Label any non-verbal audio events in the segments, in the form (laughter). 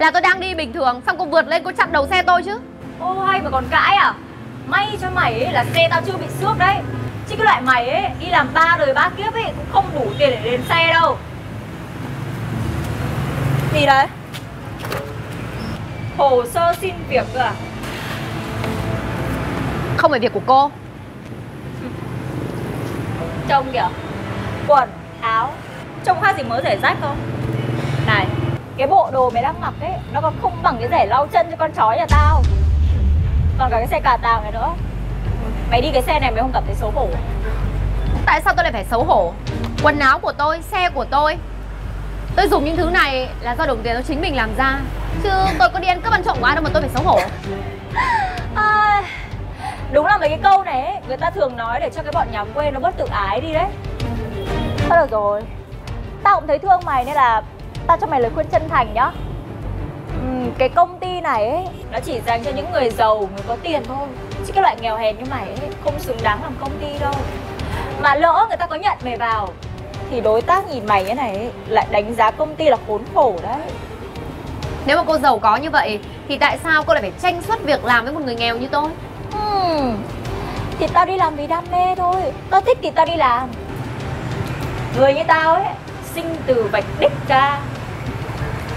Là tôi đang đi bình thường Xong cô vượt lên cô chặn đầu xe tôi chứ. Ô hay mà còn cãi à? May cho mày ấy là xe tao chưa bị xước đấy. Chứ cái loại mày ấy đi làm ba đời ba kiếp ấy Cũng không đủ tiền để đến xe đâu. Gì đấy? Hồ sơ xin việc cơ à? Không phải việc của cô. Trông kìa Quần, áo Trông khác gì mới rẻ rách không? Này Cái bộ đồ mày đang mặc ấy Nó còn không bằng cái rẻ lau chân cho con chó nhà tao. Còn cả cái xe cà tàng này nữa. Mày đi cái xe này mày không cảm thấy xấu hổ à? Tại sao tôi lại phải xấu hổ? Quần áo của tôi, xe của tôi. Tôi dùng những thứ này là do đồng tiền tôi chính mình làm ra. Chứ tôi có đi ăn cướp ăn trộm của ai đâu mà tôi phải xấu hổ. (laughs) À, Đúng là mấy cái câu này ấy, Người ta thường nói để cho cái bọn nhà quê nó bớt tự ái đi đấy. Thôi được rồi. Tao cũng thấy thương mày nên là Tao cho mày lời khuyên chân thành nhá. Ừ, Cái công ty này ấy Nó chỉ dành cho những người giàu, người có tiền thôi. Chứ cái loại nghèo hèn như mày ấy Không xứng đáng làm công ty đâu. Mà lỡ người ta có nhận mày vào Thì đối tác nhìn mày như này ấy, Lại đánh giá công ty là khốn khổ đấy. Nếu mà cô giàu có như vậy Thì tại sao cô lại phải tranh suất việc làm với một người nghèo như tôi? Hmm. Thì tao đi làm vì đam mê thôi. Tao thích thì tao đi làm. Người như tao ấy Sinh từ vạch đích ra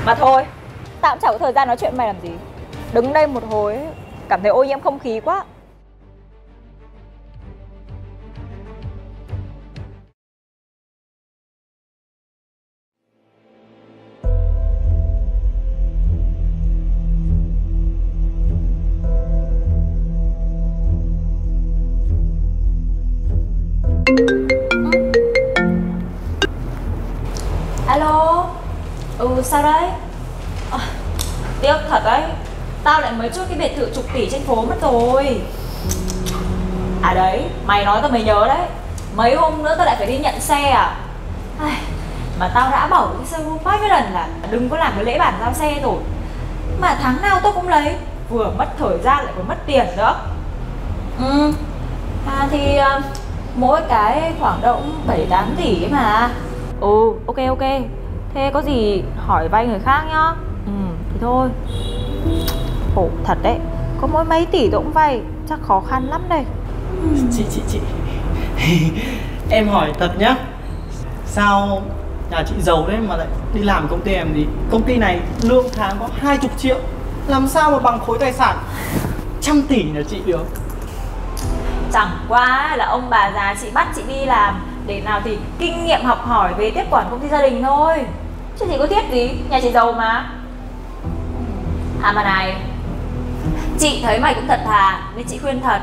mà thôi. Tao cũng chẳng có thời gian nói chuyện mày làm gì. Đứng đây một hồi, Cảm thấy ô nhiễm không khí quá. Rồi. À đấy Mày nói tao mới nhớ đấy. Mấy hôm nữa tao lại phải đi nhận xe à? Ai, Mà tao đã bảo với cái hôm bao nhiêu lần là Đừng có làm cái lễ bản giao xe rồi. Mà tháng nào tao cũng lấy Vừa mất thời gian lại vừa mất tiền nữa. Ừ À thì uh, mỗi cái khoảng động 7-8 tỷ ấy mà. Ừ ok ok. Thế có gì hỏi vay người khác nhá. Ừ thì thôi. Khổ thật đấy. Có mỗi mấy tỷ tôi cũng vay Chắc khó khăn lắm đây. Chị chị chị. (laughs) Em hỏi thật nhá. Sao nhà chị giàu đấy mà lại đi làm công ty em gì công ty này lương tháng có 20 triệu làm sao mà bằng khối tài sản trăm tỷ là chị được? Chẳng qua là ông bà già chị bắt chị đi làm Để nào thì kinh nghiệm học hỏi về tiếp quản công ty gia đình thôi. Chứ chị có thiết gì, nhà chị giàu mà. À mà này Chị thấy mày cũng thật thà Nên chị khuyên thật.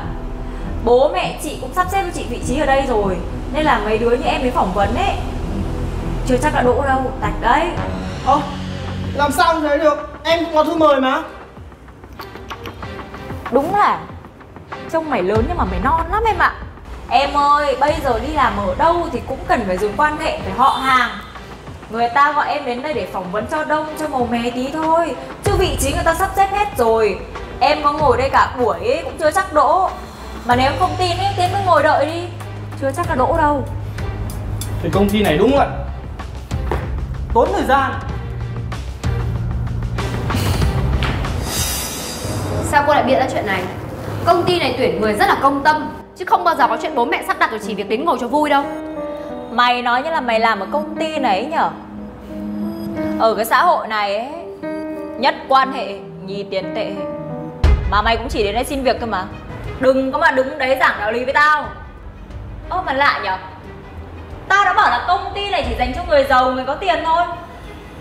Bố mẹ chị cũng sắp xếp cho chị vị trí ở đây rồi Nên là mấy đứa như em đến phỏng vấn ấy. Chưa chắc đã đỗ đâu, tạch đấy. Ơ làm sao thế được? Em có thư mời mà. Đúng là Trông mày lớn nhưng mà mày non lắm em ạ. Em ơi, bây giờ đi làm ở đâu thì cũng cần phải dùng quan hệ, phải họ hàng. Người ta gọi em đến đây để phỏng vấn cho đông, cho màu mè tí thôi Chứ vị trí người ta sắp xếp hết rồi Em có ngồi đây cả buổi ấy, cũng chưa chắc đỗ. Mà nếu không tin ấy, thì em cứ ngồi đợi đi. Chưa chắc là đỗ đâu. Cái công ty này đúng vậy tốn thời gian. Sao cô lại bịa ra chuyện này? Công ty này tuyển người rất là công tâm Chứ không bao giờ có chuyện bố mẹ sắp đặt rồi chỉ việc đến ngồi cho vui đâu. Mày nói như là mày làm ở công ty này ấy nhở? Ở cái xã hội này ấy Nhất quan hệ, nhì tiền tệ Mà mày cũng chỉ đến đây xin việc thôi mà. Đừng có mà đứng đấy giảng đạo lý với tao. Ơ mà lạ nhở? Tao đã bảo là công ty này chỉ dành cho người giàu, người có tiền thôi.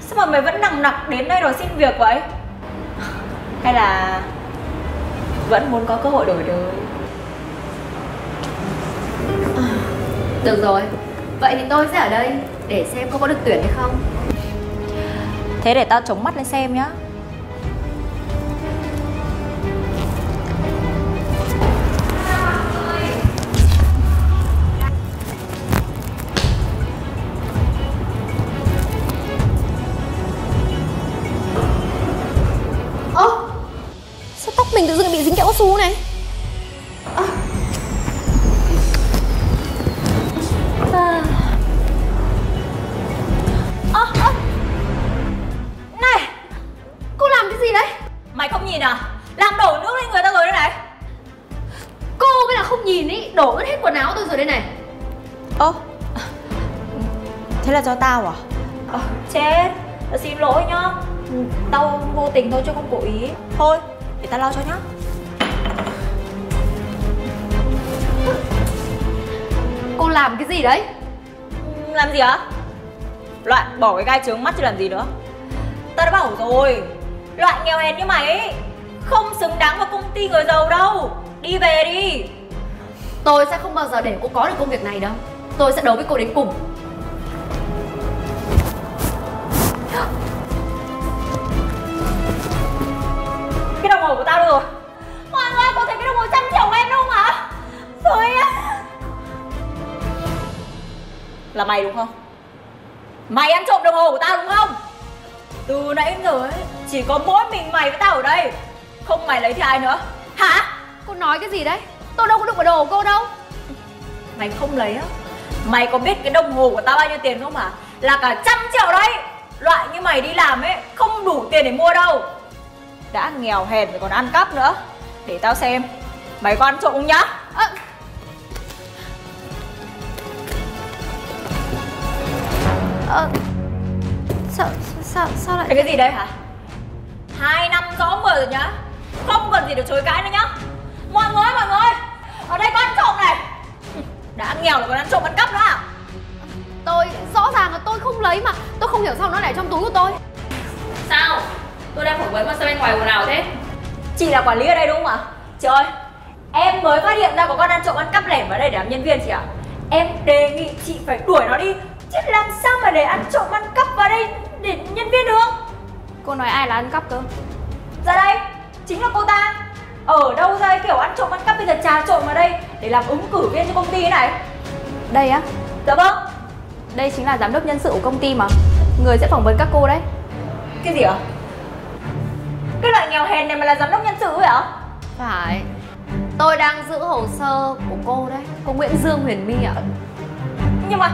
Sao mà mày vẫn nặng nặc đến đây rồi xin việc vậy? Hay là Vẫn muốn có cơ hội đổi đời? Được rồi. Vậy thì tôi sẽ ở đây Để xem cô có được tuyển hay không. Thế để tao chống mắt lên xem nhá su này. Làm gì á? Loại bỏ cái gai trướng mắt chứ làm gì nữa. Tao đã bảo rồi, Loại nghèo hèn như mày ấy, Không xứng đáng vào công ty người giàu đâu. Đi về đi. Tôi sẽ không bao giờ để cô có được công việc này đâu. Tôi sẽ đấu với cô đến cùng. Là mày đúng không? Mày ăn trộm đồng hồ của tao đúng không? Từ nãy đến giờ ấy Chỉ có mỗi mình mày với tao ở đây. Không mày lấy thì ai nữa? Hả? Cô nói cái gì đấy? Tôi đâu có đụng vào đồ của cô đâu. Mày không lấy á. Mày có biết cái đồng hồ của tao bao nhiêu tiền không hả? Là cả trăm triệu đấy. Loại như mày đi làm ấy Không đủ tiền để mua đâu. Đã nghèo hèn rồi còn ăn cắp nữa. Để tao xem. Mày có ăn trộm không nhá? À, à, sao, sao, sao lại Cái cái gì đây? Hả? Hai năm rõ mười rồi nhá. Không còn gì để chối cãi nữa nhá. Mọi người mọi người Ở đây có ăn trộm này. (laughs) Đã nghèo rồi còn ăn trộm ăn cắp nữa à? Tôi rõ ràng là tôi không lấy mà. Tôi không hiểu sao nó lại trong túi của tôi. Sao? Tôi đang phỏng vấn mà sao bên ngoài ồn ào thế? Chị là quản lý ở đây đúng không ạ? Chị ơi Em mới phát hiện ra có con ăn trộm ăn cắp lẻn vào đây để làm nhân viên chị ạ. Em đề nghị chị phải đuổi nó đi Chứ làm sao mà để ăn trộm ăn cắp vào đây để nhân viên được? Cô nói ai là ăn cắp cơ? Ra đây Chính là cô ta. Ở đâu ra kiểu ăn trộm ăn cắp bây giờ trà trộn vào đây Để làm ứng cử viên cho công ty này? Đây á? Dạ vâng. Đây chính là giám đốc nhân sự của công ty mà. Người sẽ phỏng vấn các cô đấy. Cái gì ạ? Cái loại nghèo hèn này mà là giám đốc nhân sự ấy hả? Phải. Tôi đang giữ hồ sơ của cô đấy. Cô Nguyễn Dương Huyền My ạ. Nhưng mà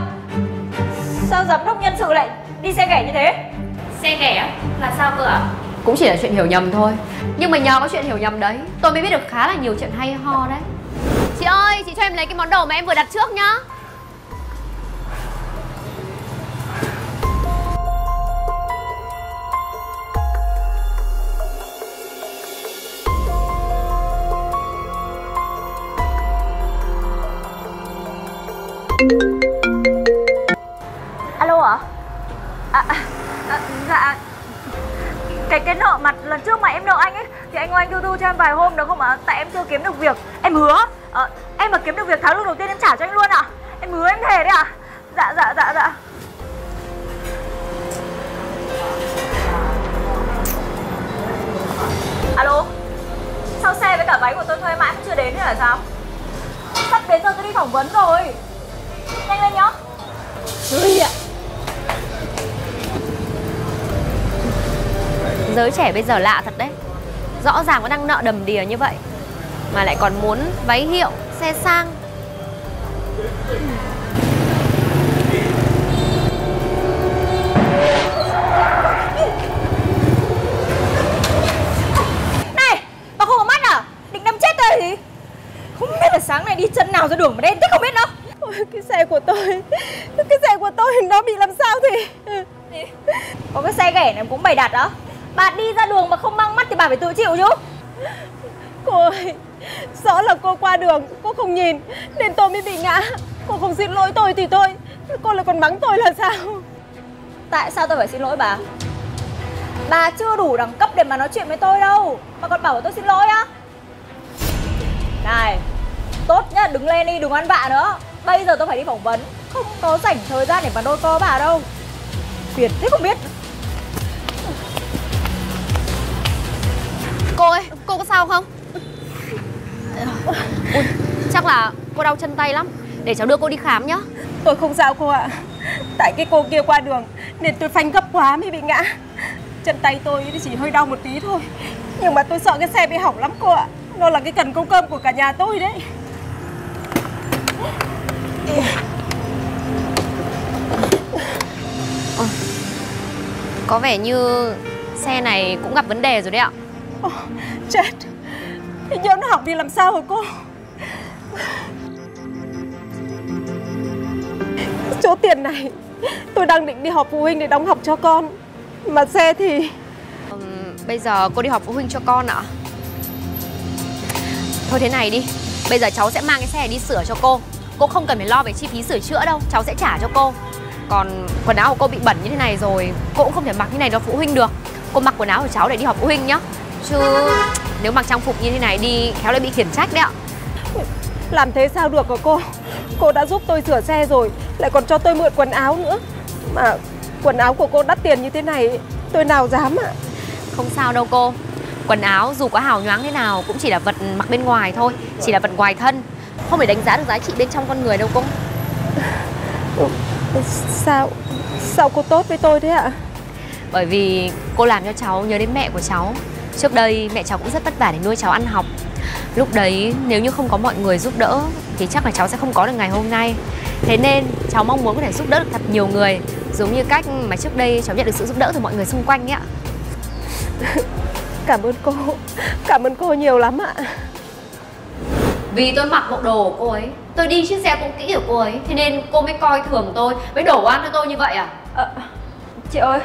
Sao giám đốc nhân sự lại đi xe ghẻ như thế? Xe ghẻ á? là sao cơ ạ? Cũng chỉ là chuyện hiểu nhầm thôi Nhưng mà nhờ có chuyện hiểu nhầm đấy Tôi mới biết được khá là nhiều chuyện hay ho đấy Chị ơi, chị cho em lấy cái món đồ mà em vừa đặt trước nhá cho em vài hôm được không ạ? Tại em chưa kiếm được việc. Em hứa. à, em mà kiếm được việc tháng lương đầu tiên em trả cho anh luôn ạ. Em hứa em thề đấy ạ. Dạ dạ dạ dạ. Alo. Sao xe với cả váy của tôi thuê mãi cũng chưa đến thế là sao? Sắp đến giờ tôi đi phỏng vấn rồi. Nhanh lên nhá. Ui ạ. Giới trẻ bây giờ lạ thật đấy Rõ ràng có đang nợ đầm đìa như vậy Mà lại còn muốn váy hiệu, xe sang Này, bà không có mắt à? Định đâm chết tôi gì? Không biết là sáng nay đi chân nào ra đường mà đen thế không biết đâu. Ôi, cái xe của tôi cái xe của tôi nó bị làm sao thì Có cái xe ghẻ này cũng bày đặt đó. Bà đi ra đường mà không mang mắt thì bà phải tự chịu chứ. cô ơi rõ là cô qua đường cô không nhìn nên tôi mới bị ngã. Cô không xin lỗi tôi thì thôi cô lại còn mắng tôi là sao? Tại sao tôi phải xin lỗi bà? Bà chưa đủ đẳng cấp để mà nói chuyện với tôi đâu. Mà còn bảo tôi xin lỗi á. Này Tốt nhất đừng lên đi, đừng ăn vạ nữa. Bây giờ tôi phải đi phỏng vấn. Không có rảnh thời gian để mà đôi co bà đâu. Phiền thế không biết Cô ơi, cô có sao không? Ui, chắc là cô đau chân tay lắm. Để cháu đưa cô đi khám nhá. Tôi không sao cô ạ. Tại cái cô kia qua đường nên tôi phanh gấp quá mới bị ngã. Chân tay tôi chỉ hơi đau một tí thôi. Nhưng mà tôi sợ cái xe bị hỏng lắm cô ạ. Nó là cái cần câu cơm của cả nhà tôi đấy. Có vẻ như xe này cũng gặp vấn đề rồi đấy ạ Chết. Thế giờ nó học đi làm sao hả cô? Chỗ tiền này, tôi đang định đi họp phụ huynh để đóng học cho con. Mà xe thì Bây giờ cô đi họp phụ huynh cho con ạ. Thôi thế này đi, Bây giờ cháu sẽ mang cái xe này đi sửa cho cô. Cô không cần phải lo về chi phí sửa chữa đâu, Cháu sẽ trả cho cô. Còn quần áo của cô bị bẩn như thế này rồi, Cô cũng không thể mặc như này cho phụ huynh được. Cô mặc quần áo của cháu để đi họp phụ huynh nhá. Chứ nếu mặc trang phục như thế này đi Khéo lại bị khiển trách đấy ạ. Làm thế sao được hả cô? Cô đã giúp tôi sửa xe rồi Lại còn cho tôi mượn quần áo nữa. Mà quần áo của cô đắt tiền như thế này Tôi nào dám ạ? Không sao đâu cô. Quần áo dù có hào nhoáng thế nào Cũng chỉ là vật mặc bên ngoài thôi Chỉ là vật ngoài thân. Không thể đánh giá được giá trị bên trong con người đâu cô. Sao Sao cô tốt với tôi thế ạ? Bởi vì cô làm cho cháu nhớ đến mẹ của cháu Trước đây mẹ cháu cũng rất vất vả để nuôi cháu ăn học. Lúc đấy nếu như không có mọi người giúp đỡ Thì chắc là cháu sẽ không có được ngày hôm nay. Thế nên cháu mong muốn có thể giúp đỡ được thật nhiều người Giống như cách mà trước đây cháu nhận được sự giúp đỡ từ mọi người xung quanh ấy ạ. (laughs) Cảm ơn cô. Cảm ơn cô nhiều lắm ạ. Vì tôi mặc bộ đồ của cô ấy Tôi đi chiếc xe cũ kỹ của cô ấy Thế nên cô mới coi thường tôi Mới đổ oan cho tôi như vậy à? Ờ, chị ơi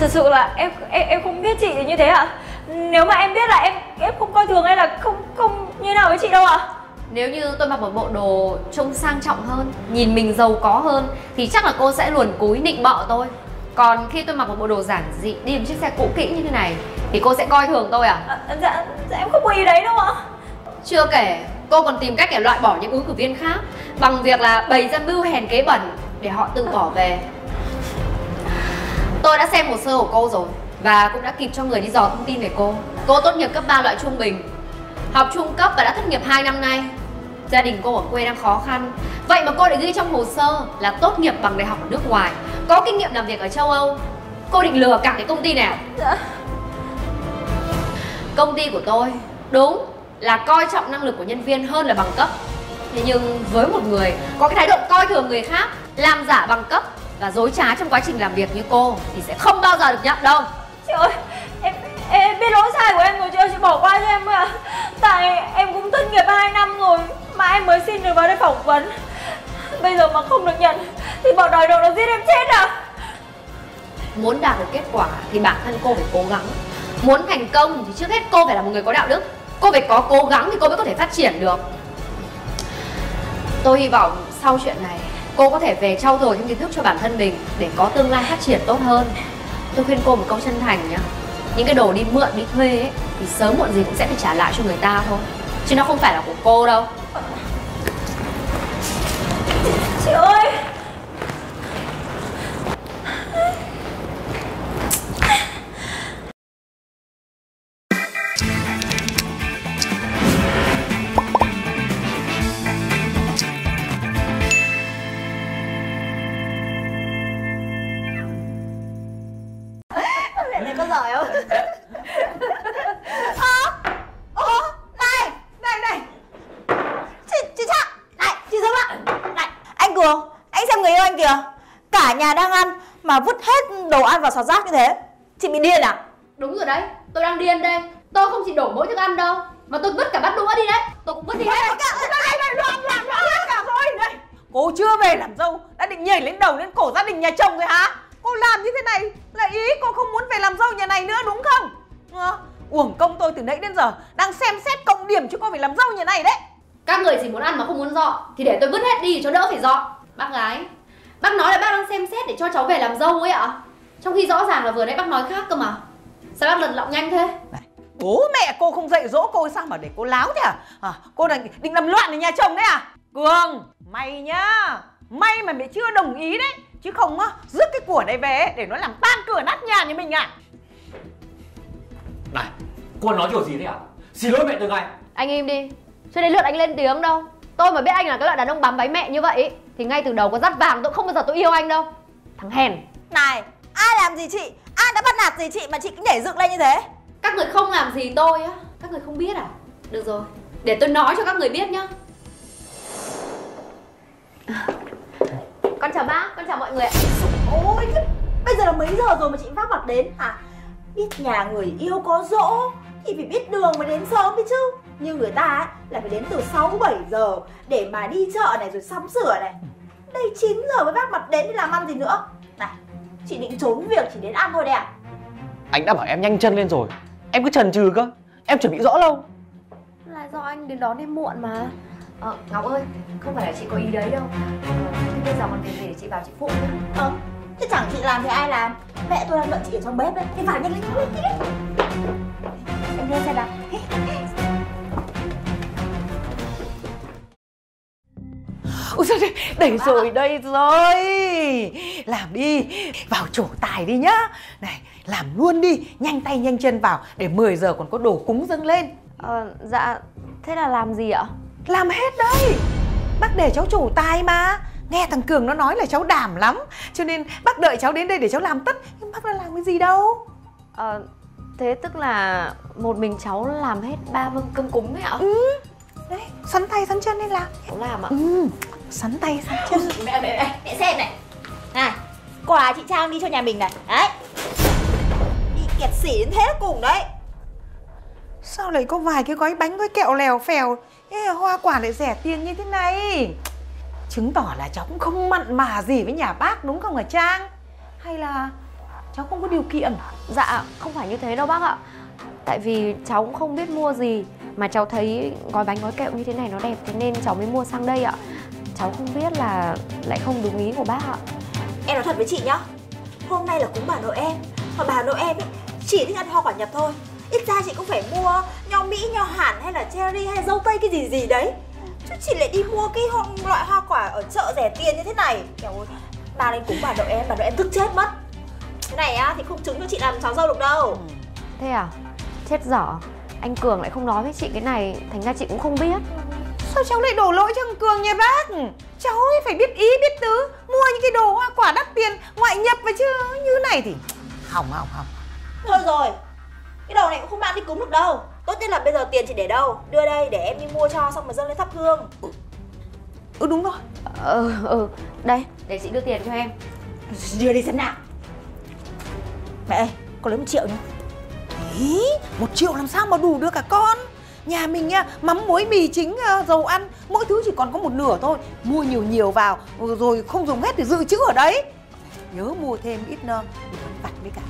thật sự là em em em không biết chị như thế ạ nếu mà em biết là em em không coi thường hay là không không như nào với chị đâu ạ. Nếu như tôi mặc một bộ đồ trông sang trọng hơn Nhìn mình giàu có hơn Thì chắc là cô sẽ luồn cúi nịnh bợ tôi. Còn khi tôi mặc một bộ đồ giản dị Đi một chiếc xe cũ kỹ như thế này Thì cô sẽ coi thường tôi à? À, dạ, dạ em không có ý đấy đâu ạ. Chưa kể cô còn tìm cách để loại bỏ những ứng cử viên khác Bằng việc là bày ra mưu hèn kế bẩn Để họ tự bỏ về. Tôi đã xem hồ sơ của cô rồi Và cũng đã kịp cho người đi dò thông tin về cô. Cô tốt nghiệp cấp 3 loại trung bình. Học trung cấp và đã thất nghiệp 2 năm nay. Gia đình cô ở quê đang khó khăn. Vậy mà cô lại ghi trong hồ sơ là tốt nghiệp bằng đại học ở nước ngoài Có kinh nghiệm làm việc ở châu Âu. Cô định lừa cả cái công ty này à? dạ. Công ty của tôi Đúng là coi trọng năng lực của nhân viên hơn là bằng cấp. Thế nhưng với một người có cái thái độ coi thường người khác Làm giả bằng cấp và dối trá trong quá trình làm việc như cô Thì sẽ không bao giờ được nhận đâu chị ơi, em em biết lỗi sai của em rồi chị ơi chị bỏ qua cho em ạ. Tại em cũng thất nghiệp 2 năm rồi, mà em mới xin được vào đây phỏng vấn. Bây giờ mà không được nhận, thì bọn đòi đồ nó giết em chết à? Muốn đạt được kết quả thì bản thân cô phải cố gắng. Muốn thành công thì trước hết cô phải là một người có đạo đức. Cô phải có cố gắng thì cô mới có thể phát triển được. Tôi hy vọng sau chuyện này, cô có thể về trau dồi những kiến thức cho bản thân mình để có tương lai phát triển tốt hơn tôi khuyên cô một câu chân thành nhá. Những cái đồ đi mượn, đi thuê ấy, thì sớm muộn gì cũng sẽ phải trả lại cho người ta thôi. Chứ nó không phải là của cô đâu. Chị ơi! Ăn vào xào rác như thế Chị bị điên à đúng rồi đấy tôi đang điên đây tôi không chỉ đổ mỗi thức ăn đâu mà tôi vứt cả bát đũa đi đấy tôi cũng vứt đi hết loạn loạn loạn hết cả rồi này Cô chưa về làm dâu Đã định nhảy lên đầu lên cổ gia đình nhà chồng rồi hả Cô làm như thế này Là ý cô không muốn về làm dâu nhà này nữa đúng không Ờ, Uổng công tôi từ nãy đến giờ Đang xem xét cộng điểm cho cô phải làm dâu nhà này đấy các người chỉ muốn ăn mà không muốn dọn thì để tôi vứt hết đi cho đỡ phải dọn bác gái bác nói là bác đang xem xét để cho cháu về làm dâu ấy ạ trong khi rõ ràng là vừa nãy bác nói khác cơ mà. Sao bác lật lọng nhanh thế? Này, Bố mẹ cô không dạy dỗ cô sao mà để cô láo thế à, à Cô định, định làm loạn ở nhà chồng đấy à? Cường Mày nhá. May mà mẹ chưa đồng ý đấy. Chứ không á Rước cái của này về để nó làm tan cửa nát nhà như mình à? Này, cô nói kiểu gì thế à? Xin lỗi mẹ từ ngay anh im đi. Chưa đến lượt anh lên tiếng đâu. Tôi mà biết anh là cái loại đàn ông bám váy mẹ như vậy thì ngay từ đầu có dắt vàng tôi không bao giờ tôi yêu anh đâu. Thằng hèn. Này Ai làm gì chị? Ai đã bắt nạt gì chị mà chị cứ nhảy dựng lên như thế? Các người không làm gì tôi á các người không biết à? Được rồi để tôi nói cho các người biết nhá. Con chào bác con chào mọi người ạ. Ôi Bây giờ là mấy giờ rồi mà chị vác mặt đến? Hả? Biết nhà người yêu có dỗ Thì phải biết đường mới đến sớm đi chứ. Như người ta ấy, là phải đến từ 6-7 giờ Để mà đi chợ này rồi sắm sửa này. Đây 9 giờ mới vác mặt đến đi làm ăn gì nữa Chị định trốn việc chỉ đến ăn thôi đấy à Anh đã bảo em nhanh chân lên rồi. Em cứ chần chừ cơ. Em chuẩn bị rõ lâu. Là do anh đến đón em muộn mà. Ờ, Ngọc ơi, không phải là chị có ý đấy đâu. Ờ, Thế bây giờ còn việc gì để chị vào chị phụ nhá Ờ Thế chẳng chị làm thì ai làm? Mẹ tôi đang đợi chị ở trong bếp đấy. Thì vào nhanh lên nhanh lên nhanh lên. Em lên xe nào Ôi ơi, đây rồi, đây rồi. Làm đi, vào trổ tài đi nhá. Này, làm luôn đi, nhanh tay nhanh chân vào Để 10 giờ còn có đồ cúng dâng lên. Ờ, dạ, thế là làm gì ạ? Làm hết đấy Bác để cháu trổ tài mà. Nghe thằng Cường nó nói là cháu đảm lắm Cho nên bác đợi cháu đến đây để cháu làm tất. Nhưng bác đã làm cái gì đâu? Ờ, thế tức là một mình cháu làm hết ba mâm cơm cúng ấy ạ? Ừ, đấy, sắn tay sắn chân lên làm. Cháu làm ạ. Ừ, sắn tay sắn chân Mẹ, mẹ, mẹ, mẹ xem này. Này Quà chị Trang đi cho nhà mình này. Đấy. Đi kẹt xỉ đến thế cùng đấy. Sao lại có vài cái gói bánh gói kẹo lèo phèo? Ê, Hoa quả lại rẻ tiền như thế này. Chứng tỏ là cháu cũng không mặn mà gì với nhà bác đúng không hả Trang? Hay là cháu không có điều kiện? Dạ, không phải như thế đâu bác ạ. Tại vì cháu cũng không biết mua gì Mà cháu thấy gói bánh gói kẹo như thế này nó đẹp Thế nên cháu mới mua sang đây ạ Cháu không biết là lại không đúng ý của bác ạ. Em nói thật với chị nhá Hôm nay là cúng bà Noel Mà bà Noel ấy chỉ thích ăn hoa quả nhập thôi. Ít ra chị cũng phải mua nho Mỹ, nho hẳn hay là cherry hay dâu tây cái gì gì đấy. Chứ chị lại đi mua cái loại hoa quả ở chợ rẻ tiền như thế này. Kiểu ơi, bà lên cúng bà Noel, bà Noel tức chết mất. Cái này á thì không chứng cho chị làm cháu dâu được đâu. Thế à? Chết dở. Anh Cường lại không nói với chị cái này Thành ra chị cũng không biết Sao cháu lại đổ lỗi cho thằng Cường nhà bác? Cháu ấy phải biết ý biết tứ Mua những cái đồ hoa quả đắt tiền Ngoại nhập vào chứ Như này thì Hỏng hỏng hỏng. Thôi rồi Cái đồ này cũng không mang đi cúng được đâu. Tốt nhất là bây giờ tiền chị để đâu Đưa đây để em đi mua cho xong rồi dâng lên thắp hương. Ừ đúng rồi. Ừ, ừ Đây, để chị đưa tiền cho em. Đưa đi xem nào. Mẹ ơi, con lấy một triệu nhá. Ý, một triệu làm sao mà đủ được cả con Nhà mình nha, mắm muối mì chính ờ, dầu ăn Mỗi thứ chỉ còn có một nửa thôi. Mua nhiều nhiều vào ừ, Rồi không dùng hết thì dự trữ ở đấy. Nhớ mua thêm ít còn vặt với cả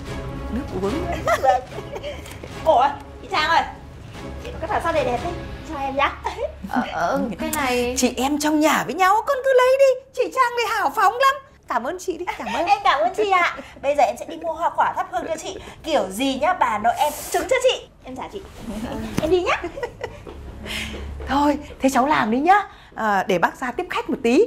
nước uống. (laughs) Ủa, chị Trang ơi Chị có cái thảo sao để đẹp đi Cho em nhá. Ờ, ờ, Cái này Chị em trong nhà với nhau con cứ lấy đi. Chị Trang đây hào phóng lắm Cảm ơn chị đi, cảm ơn. Em cảm ơn chị ạ. Bây giờ em sẽ đi mua hoa quả thắp hương cho chị. Kiểu gì nhá, bà nội em trứng cho chị. Em trả chị. Em đi nhá. Thôi, thế cháu làm đi nhá. À, Để bác ra tiếp khách một tí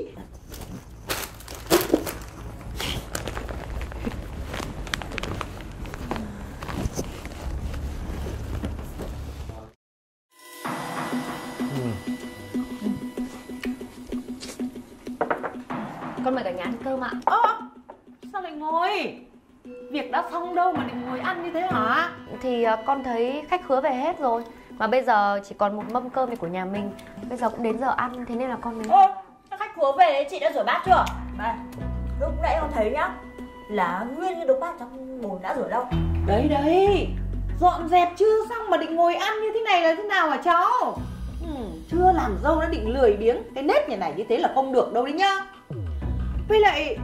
ngồi Việc đã xong đâu mà định ngồi ăn như thế hả? Thì ờ, con thấy khách khứa về hết rồi. Mà bây giờ chỉ còn một mâm cơm này của nhà mình. Bây giờ cũng đến giờ ăn Thế nên là con mới Ôi, các khách khứa về đấy, chị đã rửa bát chưa? Đây, lúc nãy con thấy nhá Là nguyên cái đống bát trong bồn đã rửa đâu. Đấy đấy. Dọn dẹp chưa xong mà định ngồi ăn như thế này là thế nào hả cháu? Ừ, Chưa làm dâu đã định lười biếng. Cái nếp nhà này như thế là không được đâu đấy nhá. Với lại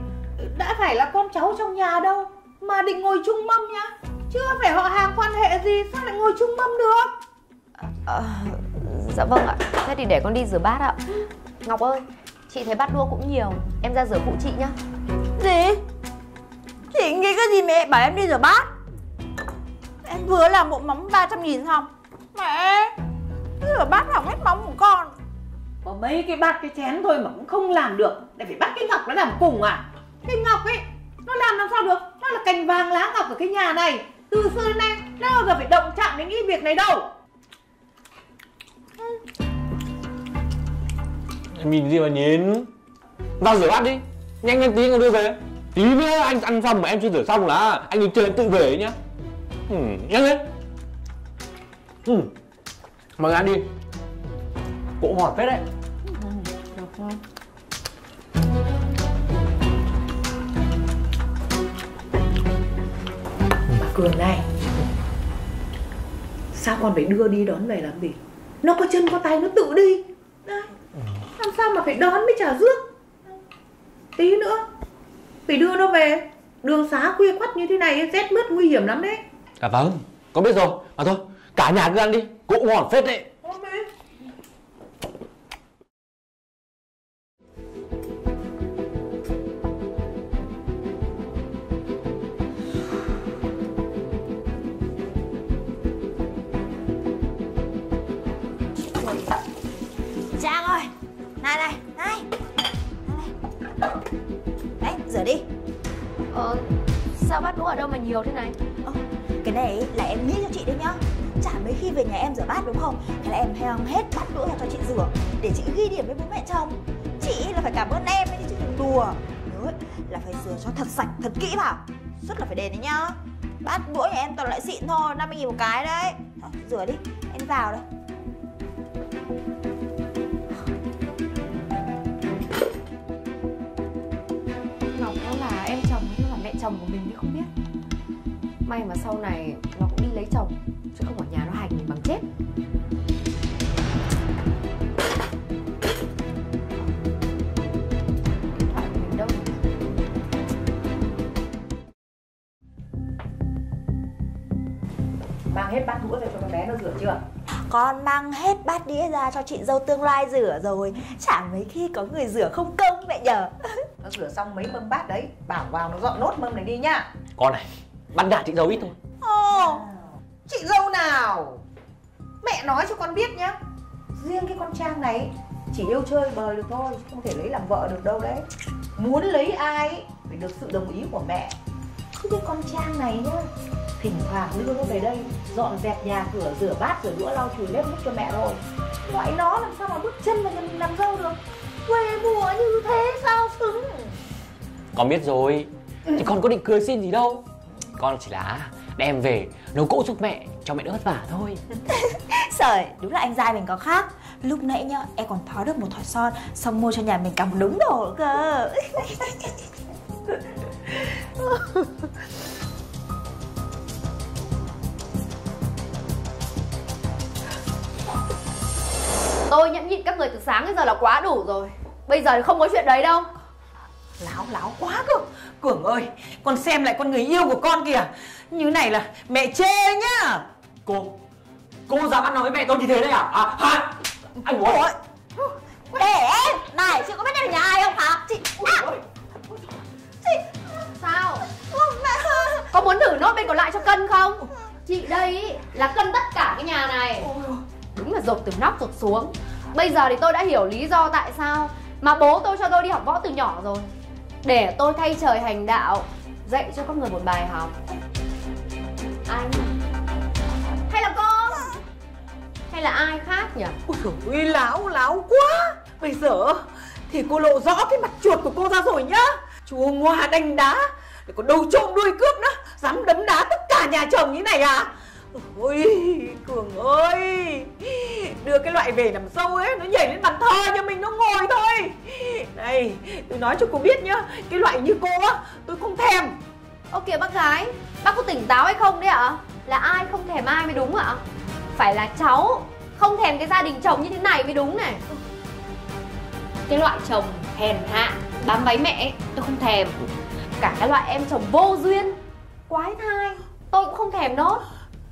đã phải là con cháu trong nhà đâu Mà định ngồi chung mâm nhá. Chưa phải họ hàng quan hệ gì Sao lại ngồi chung mâm được? Ờ, Dạ vâng ạ. Thế thì để con đi rửa bát ạ. Ngọc ơi Chị thấy bát đua cũng nhiều. Em ra rửa phụ chị nhá. Gì? Chị nghĩ cái gì mẹ bảo em đi rửa bát? Em vừa làm bộ mắm 300 nghìn xong. Mẹ Rửa bát hỏng hết móng của con. Có mấy cái bát cái chén thôi mà cũng không làm được. Để phải bắt cái Ngọc nó làm cùng à Cái Ngọc ấy Nó làm làm sao được? Nó là cành vàng lá ngọc ở cái nhà này. Từ xưa đến nay Nó bao giờ phải động chạm đến cái việc này đâu. Em nhìn gì mà nhìn? Vào rửa bát đi. Nhanh nhanh tí còn đưa về. Tí nữa anh ăn xong mà em chưa rửa xong là Anh đi chơi em tự về nhá. Ừ, Nhanh lên. Ừ. Mời ăn đi. Cỗ ngọt phết đấy. Bà cửa này Sao con phải đưa đi đón về làm gì Nó có chân có tay nó tự đi Đấy. Làm sao mà phải đón mới trả rước tí nữa phải đưa nó về đường xá khuya khoắt như thế này rét mướt nguy hiểm lắm đấy à vâng, con biết rồi. Mà thôi, cả nhà cứ ăn đi. Cũng ngon phết đấy. Này này này Này. Đấy rửa đi. Ờ, sao bát đũa ở đâu mà nhiều thế này? Ơ, Cái này là em nghĩ cho chị đấy nhá. Chả mấy khi về nhà em rửa bát đúng không? Thế là em heo hết bát đũa ra cho chị rửa Để chị ghi điểm với bố mẹ chồng. Chị là phải cảm ơn em ấy chứ đừng đùa. Nhớ là phải rửa cho thật sạch, thật kỹ vào. Rất là phải đền đấy nhá. Bát đũa nhà em toàn loại xịn thôi 50 nghìn một cái đấy. Thôi, Rửa đi, em vào đây chồng của mình thì không biết. May mà sau này nó cũng đi lấy chồng Chứ không ở nhà nó hành mình bằng chết. Điện thoại của mình đâu? Mang hết bát đũa về cho con bé nó rửa chưa? Con mang hết bát đĩa ra cho chị dâu tương lai rửa rồi. Chả mấy khi có người rửa không công mẹ nhờ (laughs) nó rửa xong mấy mâm bát đấy bảo vào nó dọn nốt mâm này đi nhá. Con này, bắt gà chị dâu ít thôi. Ồ, chị dâu nào? Mẹ nói cho con biết nhá. Riêng cái con Trang này Chỉ yêu chơi bời được thôi Không thể lấy làm vợ được đâu đấy. Muốn lấy ai Phải được sự đồng ý của mẹ. Chứ cái con Trang này nhá Thỉnh thoảng đưa nó về đây Dọn dẹp nhà cửa, rửa bát, rửa đũa, lau chùi bếp núc cho mẹ thôi Loại nó làm sao mà bước chân vào nhà mình làm dâu được Quê mùa như thế sao xứng Con biết rồi. Thì con có định cưới xin gì đâu. Con chỉ là đem về nấu cỗ giúp mẹ cho mẹ đỡ vất vả thôi. (laughs) Sởi, đúng là anh giai mình có khác Lúc nãy nhá, em còn tháo được một thỏi son Xong mua cho nhà mình cả một đống đồ cơ (laughs) Tôi nhẫn nhịn các người từ sáng đến giờ là quá đủ rồi Bây giờ thì không có chuyện đấy đâu Láo láo quá cơ Cường ơi Con xem lại con người yêu của con kìa Như này là mẹ chê nhá Cô, cô dám ăn nói với mẹ tôi như thế đấy à? À, hả? Anh muốn. Ôi, Để em Này, chị có biết đây là nhà ai không hả? Chị à, Sao? mẹ Có muốn thử nốt bên còn lại cho cân không? Chị đây là cân tất cả cái nhà này Đúng là dột từ nóc dột xuống. Bây giờ thì tôi đã hiểu lý do tại sao Mà bố tôi cho tôi đi học võ từ nhỏ rồi. Để tôi thay trời hành đạo, Dạy cho các người một bài học. Anh. Hay là con Hay là ai khác nhỉ? Ôi trời ơi láo láo quá. Bây giờ thì cô lộ rõ cái mặt chuột của cô ra rồi nhá. Chùa ngoa đánh đá, Để có đầu trộm đuôi cướp nữa Dám đấm đá tất cả nhà chồng như này à? Ôi, Cường ơi. Đưa cái loại về nằm sâu ấy, Nó nhảy lên bàn thờ nhà mình nó ngồi thôi. Này, tôi nói cho cô biết nhá, Cái loại như cô á, tôi không thèm. Ô kìa bác gái, Bác có tỉnh táo hay không đấy ạ? Là ai không thèm ai mới đúng ạ? Phải là cháu, Không thèm cái gia đình chồng như thế này mới đúng này. Cái loại chồng hèn hạ, Bám váy mẹ tôi không thèm. Cả cái loại em chồng vô duyên, Quái thai, Tôi cũng không thèm nốt.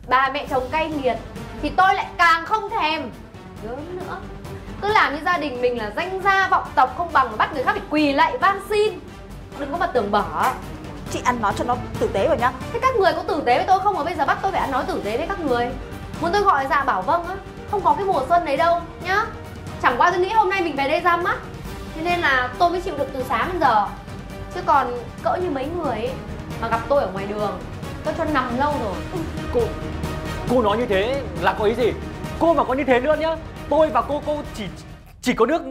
Bà mẹ chồng cay nghiệt Thì tôi lại càng không thèm. Gớm nữa Cứ làm như gia đình mình là danh gia vọng tộc Không bằng mà bắt người khác phải quỳ lạy van xin. Đừng có mà tưởng bỏ Chị ăn nói cho nó tử tế vào nhá. Thế các người có tử tế với tôi không mà bây giờ bắt tôi phải ăn nói tử tế với các người? Muốn tôi gọi dạ bảo vâng á Không có cái mùa xuân đấy đâu nhá. Chẳng qua tôi nghĩ hôm nay mình về đây ra mắt Thế nên là tôi mới chịu được từ sáng đến giờ. Chứ còn cỡ như mấy người ấy Mà gặp tôi ở ngoài đường Tôi cho nằm lâu rồi. Cô, cô nói như thế là có ý gì? Cô mà có như thế nữa nhá. Tôi và cô, cô chỉ chỉ có nước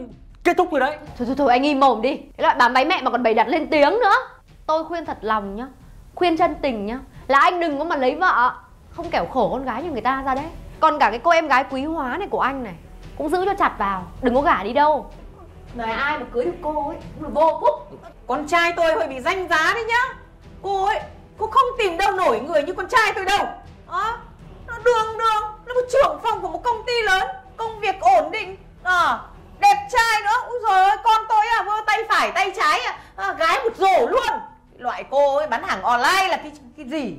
kết thúc rồi đấy. Thôi thôi thôi anh im mồm đi. Cái loại bám váy mẹ mà còn bày đặt lên tiếng nữa. Tôi khuyên thật lòng nhá Khuyên chân tình nhá Là anh đừng có mà lấy vợ. Không kẻo khổ con gái như người ta ra đấy. Còn cả cái cô em gái quý hóa này của anh này Cũng giữ cho chặt vào Đừng có gả đi đâu. Này ai mà cưới được cô ấy Cũng là vô phúc. Con trai tôi hơi bị danh giá đấy nhá. Cô ấy Cô không tìm đâu nổi người như con trai tôi đâu. À, nó đường đường Nó một trưởng phòng của một công ty lớn. Công việc ổn định. À, Đẹp trai nữa. Úi rồi ơi con tôi à vơ tay phải tay trái à, à gái một rổ luôn. Loại cô ấy bán hàng online là cái cái gì?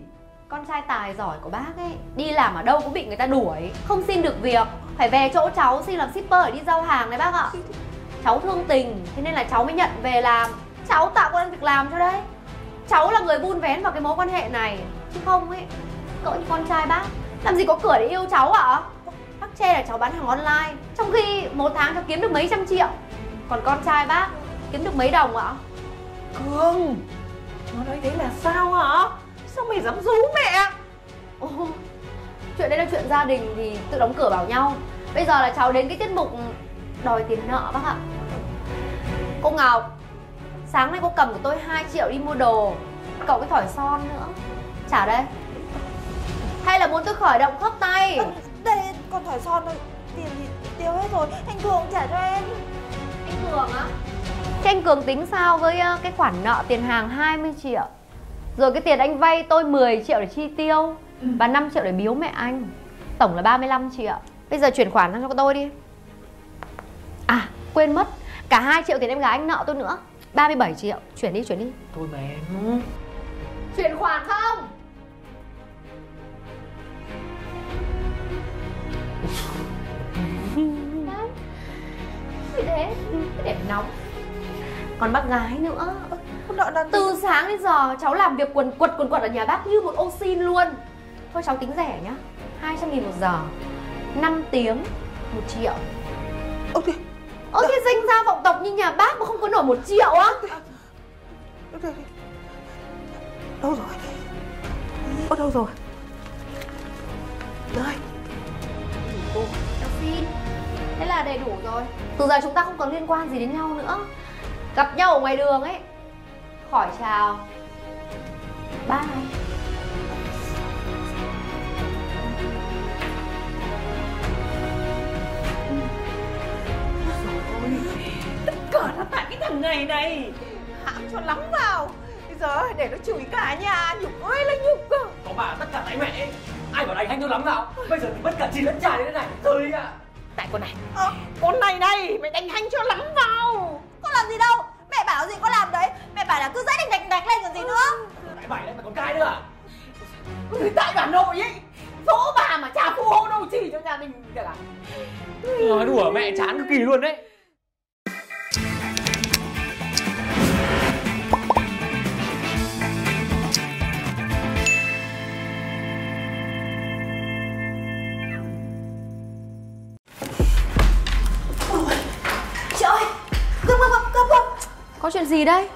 Con trai tài giỏi của bác ấy Đi làm ở đâu cũng bị người ta đuổi. Không xin được việc. Phải về chỗ cháu xin làm shipper để đi giao hàng đấy bác ạ. Cháu thương tình Thế nên là cháu mới nhận về làm. Cháu tạo công ăn việc làm cho đấy. Cháu là người vun vén vào cái mối quan hệ này. Chứ không ấy Cỡ như con trai bác. Làm gì có cửa để yêu cháu ạ? Bác chê là cháu bán hàng online. Trong khi một tháng cháu kiếm được mấy trăm triệu. Còn con trai bác kiếm được mấy đồng ạ? Cường Nó nói thế là sao hả Sao mày dám rú mẹ? Ồ, chuyện đây là chuyện gia đình thì tự đóng cửa bảo nhau. Bây giờ là cháu đến cái tiết mục đòi tiền nợ bác ạ. Cô Ngọc Sáng nay cô cầm của tôi 2 triệu đi mua đồ. Cậu cái thỏi son nữa. Trả đây Hay là muốn tôi khởi động khớp tay? Đây còn thỏi son thôi. Tiền thì tiêu hết rồi. Anh Cường trả cho em. Anh Cường á? Thế anh Cường tính sao với ờ, cái khoản nợ tiền hàng 20 triệu? Rồi cái tiền anh vay tôi 10 triệu để chi tiêu Và 5 triệu để biếu mẹ anh. Tổng là 35 triệu. Bây giờ chuyển khoản sang cho tôi đi. À quên mất. Cả 2 triệu tiền em gái anh nợ tôi nữa. 37 triệu. Chuyển đi chuyển đi. Thôi mà em. Chuyển khoản không Gì thế Cái đẹp nóng. Còn bác gái nữa. Nợ là Từ sáng đến giờ cháu làm việc quần quật quần quật ở nhà bác như một ô xin luôn. Thôi cháu tính rẻ nhá. 200 nghìn một giờ. 5 tiếng 1 triệu. Ôi kìa. Ơ thế danh gia vọng tộc như nhà bác mà không có nổi 1 triệu á. Đâu rồi? Ở đâu rồi? Đây là đầy đủ rồi. Từ giờ chúng ta không còn liên quan gì đến nhau nữa. Gặp nhau ở ngoài đường ấy. Khỏi chào. Bye. Cỡ là tại cái thằng này này. Hãm cho lắm vào. Bây giờ để nó chửi cả nhà Nhục ơi là nhục cơ. Có bà tất cả tại mẹ. Ấy. Ai bảo đánh anh cho lắm nào Bây giờ thì bất cả chị lẫn trai thế này. Rồi ạ Tại con này. Ờ, Con này này Mày đánh hành cho lắm vào. Có làm gì đâu? Mẹ bảo gì có làm đấy. Mẹ bảo là cứ dãy đánh đánh đánh lên còn gì nữa. Tại bảy lại mà còn cai nữa à? Tại bà nội ấy Dỗ bà mà chả phù hộ đâu chỉ cho nhà mình cả. Là Nói đùa mẹ chán cực kỳ luôn đấy chuyện gì đây?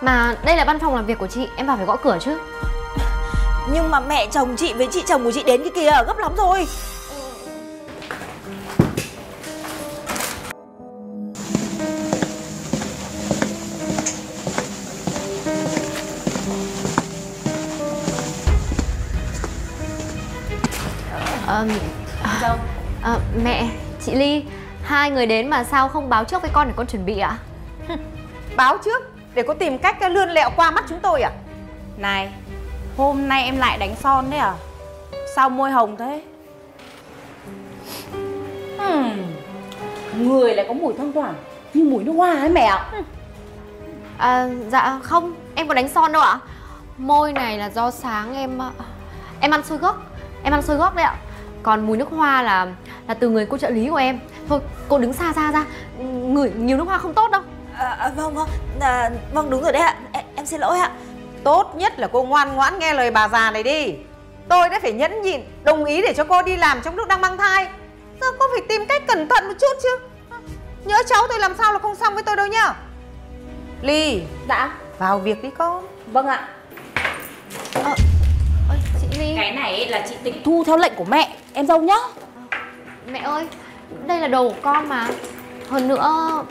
Mà đây là văn phòng làm việc của chị Em vào phải gõ cửa chứ. Nhưng mà mẹ chồng chị với chị chồng của chị đến cái kia gấp lắm rồi. Ờ, ờ, Mẹ, chị Ly Hai người đến mà sao không báo trước với con để con chuẩn bị ạ Báo trước Để có tìm cách lươn lẹo qua mắt chúng tôi à? Này Hôm nay em lại đánh son đấy à? Sao môi hồng thế? Hmm. Người lại có mùi thoang thoảng Như mùi nước hoa ấy mẹ ạ. À, Dạ không, em có đánh son đâu ạ. Môi này là do sáng em Em ăn xôi gốc Em ăn xôi gốc đấy ạ. Còn mùi nước hoa là là từ người cô trợ lý của em. Thôi cô đứng xa xa ra Ngửi nhiều nước hoa không tốt đâu à, à, Vâng vâng. À, Vâng đúng rồi đấy ạ. Em, em xin lỗi ạ. Tốt nhất là cô ngoan ngoãn nghe lời bà già này đi. Tôi đã phải nhẫn nhịn Đồng ý để cho cô đi làm trong lúc đang mang thai. Giờ cô phải tìm cách cẩn thận một chút chứ. Nhớ cháu tôi làm sao là không xong với tôi đâu nhá. Ly Dạ. Vào việc đi con. Vâng ạ. Ôi, Chị Ly. Cái này là chị tịch thu theo lệnh của mẹ Em dâu nhá. Mẹ ơi, đây là đồ của con mà. Hơn nữa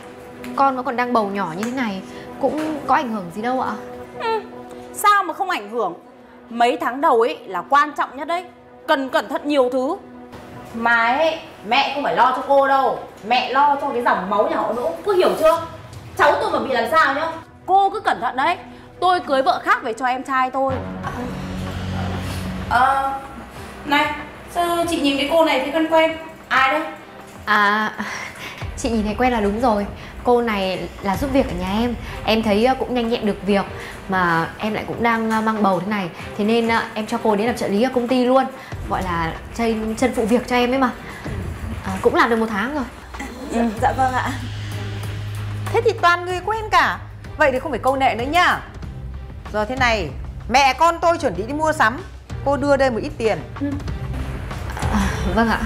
Con nó còn đang bầu nhỏ như thế này Cũng có ảnh hưởng gì đâu ạ? Sao mà không ảnh hưởng? Mấy tháng đầu ấy là quan trọng nhất đấy Cần cẩn thận nhiều thứ. Mà ấy, mẹ không phải lo cho cô đâu Mẹ lo cho cái dòng máu nhà họ nữa Cô hiểu chưa? Cháu tôi mà bị làm sao nhá? Cô cứ cẩn thận đấy Tôi cưới vợ khác về cho em trai tôi. Ờ Này Sao chị nhìn cái cô này thấy quen quen? Ai đấy? À chị nhìn thấy quen là đúng rồi Cô này là giúp việc ở nhà em. Em thấy ờ, cũng nhanh nhẹn được việc Mà em lại cũng đang ờ, mang bầu thế này. Thế nên ờ, em cho cô đến làm trợ lý ở công ty luôn. Gọi là chân, chân phụ việc cho em ấy mà. À, Cũng làm được một tháng rồi. Dạ, dạ vâng ạ. Thế thì toàn người quen cả. Vậy thì không phải câu nệ nữa nhá. Giờ thế này Mẹ con tôi chuẩn bị đi mua sắm. Cô đưa đây một ít tiền. À, Vâng ạ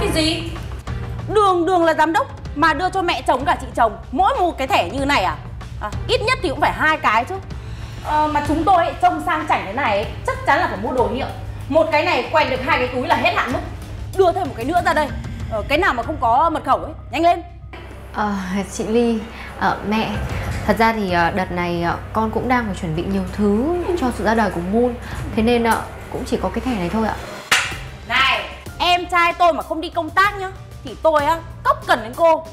Cái gì? Đường đường là giám đốc mà đưa cho mẹ chồng cả chị chồng mỗi một cái thẻ như này à? à ít nhất thì cũng phải hai cái chứ. À, mà chúng tôi ấy, trông sang chảnh thế này ấy, chắc chắn là phải mua đồ hiệu. Một cái này quanh được hai cái túi là hết hạn mức. Đưa thêm một cái nữa ra đây. Ờ, cái nào mà không có mật khẩu ấy, nhanh lên. À, chị Ly, à, mẹ Thật ra thì đợt này con cũng đang phải chuẩn bị nhiều thứ cho sự ra đời của Moon Thế nên cũng chỉ có cái thẻ này thôi ạ em trai tôi mà không đi công tác nhá Thì tôi á, cốc cần đến cô.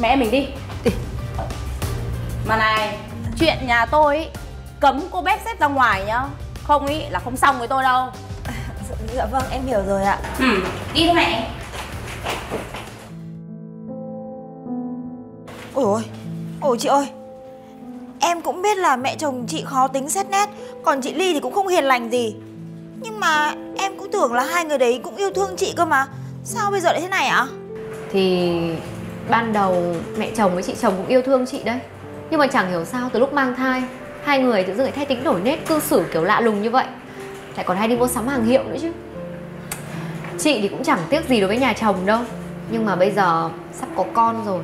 Mẹ mình đi. Đi. Mà này, chuyện nhà tôi ý, cấm cô bếp xếp ra ngoài nhá. Không ý là không xong với tôi đâu. Dạ, (laughs) dạ vâng em hiểu rồi ạ. Ừ, đi thôi mẹ. Ôi ôi, ôi chị ơi. Em cũng biết là mẹ chồng chị khó tính xét nét Còn chị Ly thì cũng không hiền lành gì. Nhưng mà em cũng tưởng là hai người đấy cũng yêu thương chị cơ mà. Sao bây giờ lại thế này ạ? Thì ban đầu mẹ chồng với chị chồng cũng yêu thương chị đấy. Nhưng mà chẳng hiểu sao từ lúc mang thai Hai người tự dưng lại thay tính đổi nét cư xử kiểu lạ lùng như vậy. Lại còn hay đi mua sắm hàng hiệu nữa chứ. Chị thì cũng chẳng tiếc gì đối với nhà chồng đâu. Nhưng mà bây giờ sắp có con rồi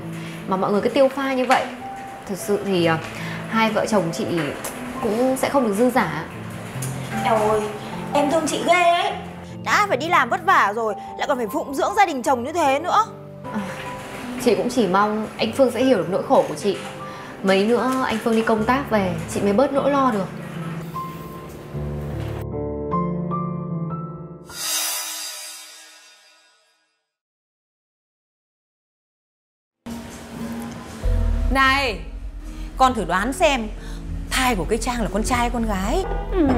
Mà mọi người cứ tiêu pha như vậy. Thực sự thì à, hai vợ chồng chị cũng sẽ không được dư giả Eo ơi, em thương chị ghê ấy. Đã phải đi làm vất vả rồi Lại còn phải phụng dưỡng gia đình chồng như thế nữa. Chị cũng chỉ mong anh Phương sẽ hiểu được nỗi khổ của chị. Mấy nữa anh Phương đi công tác về Chị mới bớt nỗi lo được. Này Con thử đoán xem Thai của cái Trang là con trai hay con gái. Ừ,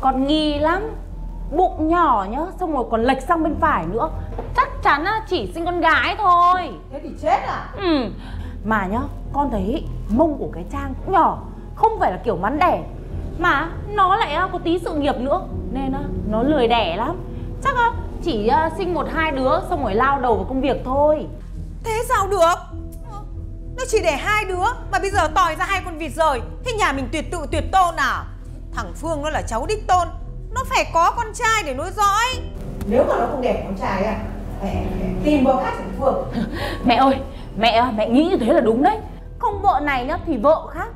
Con nghi lắm. Bụng nhỏ nhá, xong rồi còn lệch sang bên phải nữa. Chắc chắn á, chỉ sinh con gái thôi. Thế thì chết à? Ừ. Mà nhá, con thấy mông của cái Trang cũng nhỏ Không phải là kiểu mắn đẻ. Mà nó lại có tí sự nghiệp nữa Nên á, nó lười đẻ lắm. Chắc á, chỉ sinh một hai đứa xong rồi lao đầu vào công việc thôi. Thế sao được? Nó chỉ để hai đứa Mà bây giờ tòi ra hai con vịt rồi Thế nhà mình tuyệt tự tuyệt tôn à Thằng Phương nó là cháu đích tôn. Nó phải có con trai để nối dõi. Nếu mà nó không đẻ con trai à Tìm vợ khác thằng Phương. (laughs) Mẹ ơi, mẹ mẹ nghĩ như thế là đúng đấy. Không vợ này nhá thì vợ khác.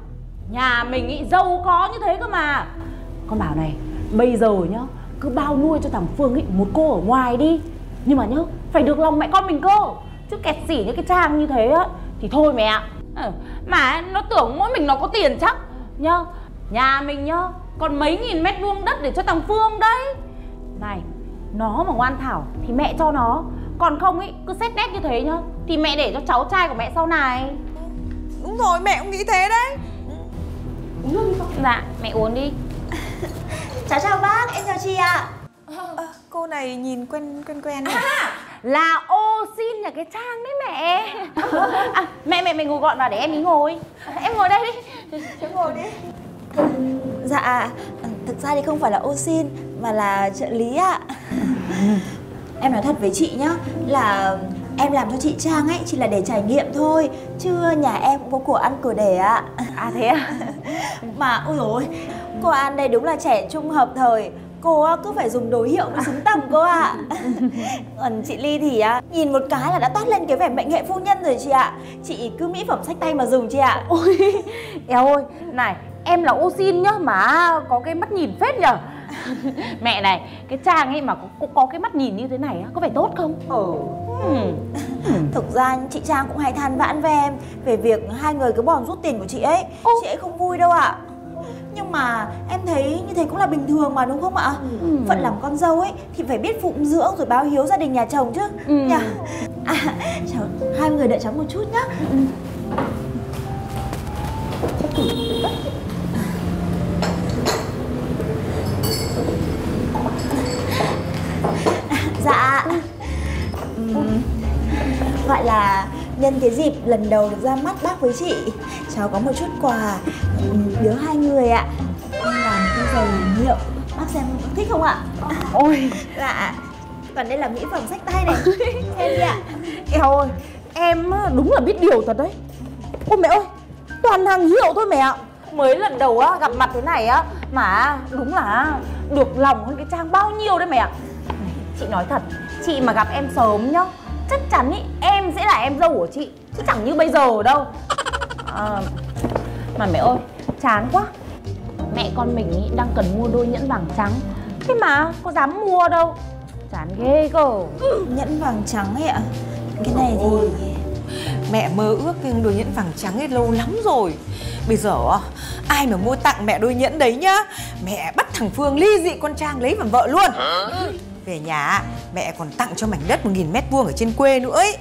Nhà mình nghĩ giàu có như thế cơ mà. Con bảo này Bây giờ nhá Cứ bao nuôi cho thằng Phương ấy một cô ở ngoài đi. Nhưng mà nhá Phải được lòng mẹ con mình cơ. Chứ kẹt xỉ như cái trang như thế á Thì thôi mẹ ừ, Mà nó tưởng mỗi mình nó có tiền chắc. Nhá Nhà mình nhá Còn mấy nghìn mét vuông đất để cho thằng Phương đấy. Này Nó mà ngoan thảo thì mẹ cho nó. Còn không ý cứ xét nét như thế nhá Thì mẹ để cho cháu trai của mẹ sau này. Đúng rồi mẹ cũng nghĩ thế đấy. Uống nước đi con. Dạ mẹ uống đi. (laughs) Cháu chào bác, em chào chị ạ. À, Cô này nhìn quen quen quen này. à, Là ô xin nhà cái Trang đấy mẹ. (laughs) À, Mẹ mẹ mẹ ngồi gọn vào để em ý ngồi. Em ngồi đây đi. Cháu ngồi đi Dạ, thực ra thì không phải là ô xin Mà là trợ lý ạ. (laughs) Em nói thật với chị nhá Là em làm cho chị Trang ấy Chỉ là để trải nghiệm thôi Chứ nhà em cũng có của ăn cửa để ạ. À thế à (laughs) Mà ôi dồi Cô An đây đúng là trẻ trung hợp thời Cô cứ phải dùng đồ hiệu mới xứng tầm cô ạ. (laughs) Còn chị Ly thì nhìn một cái là đã toát lên cái vẻ mệnh hệ phu nhân rồi chị ạ. Chị cứ mỹ phẩm sách tay mà dùng chị ạ. Ôi Eo ơi Này em là ô xin nhá Mà có cái mắt nhìn phết nhở (laughs) Mẹ này Cái Trang ấy mà có, có cái mắt nhìn như thế này Có phải tốt không? Ừ. Ừ. (laughs) Thực ra chị Trang cũng hay than vãn với em Về việc hai người cứ bòn rút tiền của chị ấy. Ô. Chị ấy không vui đâu ạ. Nhưng mà em thấy như thế cũng là bình thường mà đúng không ạ? Ừ. Phận làm con dâu ấy Thì phải biết phụng dưỡng rồi báo hiếu gia đình nhà chồng chứ. Ừ. Nhỉ À cháu, hai người đợi cháu một chút nhá dạ. Uhm, gọi là nhân cái dịp lần đầu được ra mắt bác với chị. Cháu có một chút quà biếu hai người ạ. Con làm cái giày liệu bác xem thích không ạ? Ôi. Dạ. Còn đây là mỹ phẩm sách tay này. (laughs) Em đi ạ. Eo ơi em đúng là biết điều thật đấy. Ôi mẹ ơi toàn hàng hiệu thôi mẹ ạ. Mới lần đầu á gặp mặt thế này á mà đúng là được lòng hơn cái trang bao nhiêu đấy mẹ ạ. Chị nói thật Chị mà gặp em sớm nhá Chắc chắn ý, em sẽ là em dâu của chị Chứ chẳng như bây giờ đâu. À, Mà mẹ ơi Chán quá. Mẹ con mình ý, đang cần mua đôi nhẫn vàng trắng. Thế mà có dám mua đâu. Chán ghê cơ. (gasps) Nhẫn vàng trắng ấy ạ. Cái này thì Mẹ mơ ước cái đôi nhẫn vàng trắng ấy lâu lắm rồi. Bây giờ á, ai mà mua tặng mẹ đôi nhẫn đấy nhá? Mẹ bắt thằng Phương ly dị con Trang lấy làm vợ luôn Về nhà mẹ còn tặng cho mảnh đất 1.000 mét vuông ở trên quê nữa ấy.